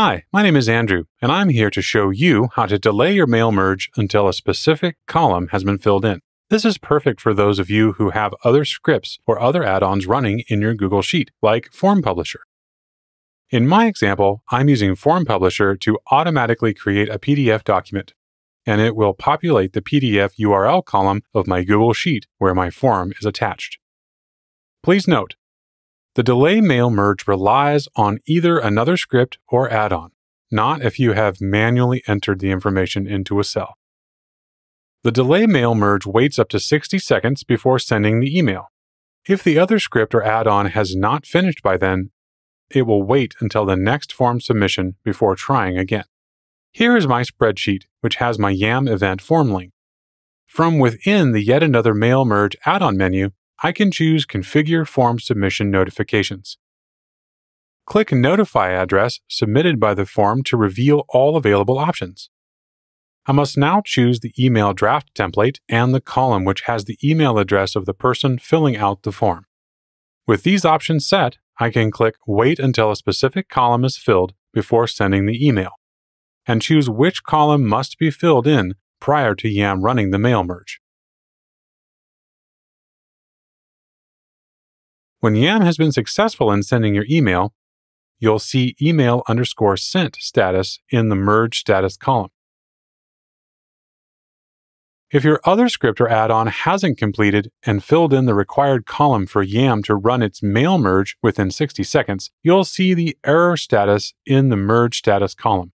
Hi, my name is Andrew, and I'm here to show you how to delay your mail merge until a specific column has been filled in. This is perfect for those of you who have other scripts or other add-ons running in your Google Sheet, like Form Publisher. In my example, I'm using Form Publisher to automatically create a PDF document, and it will populate the PDF URL column of my Google Sheet where my form is attached. Please note, the delay mail merge relies on either another script or add on, not if you have manually entered the information into a cell. The delay mail merge waits up to 60 seconds before sending the email. If the other script or add on has not finished by then, it will wait until the next form submission before trying again. Here is my spreadsheet, which has my YAMM event form link. From within the Yet Another Mail Merge add on menu, I can choose Configure Form Submission Notifications. Click Notify address submitted by the form to reveal all available options. I must now choose the email draft template and the column which has the email address of the person filling out the form. With these options set, I can click Wait until a specific column is filled before sending the email, and choose which column must be filled in prior to YAMM running the mail merge. When YAMM has been successful in sending your email, you'll see email underscore sent status in the merge status column. If your other script or add on hasn't completed and filled in the required column for YAMM to run its mail merge within 60 seconds, you'll see the error status in the merge status column.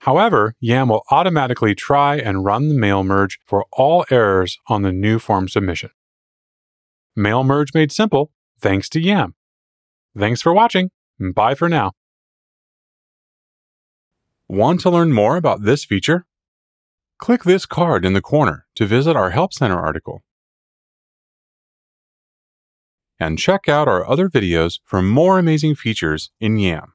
However, YAMM will automatically try and run the mail merge for all errors on the new form submission. Mail merge made simple thanks to YAMM. Thanks for watching. Bye for now. Want to learn more about this feature? Click this card in the corner to visit our Help Center article. And check out our other videos for more amazing features in YAMM.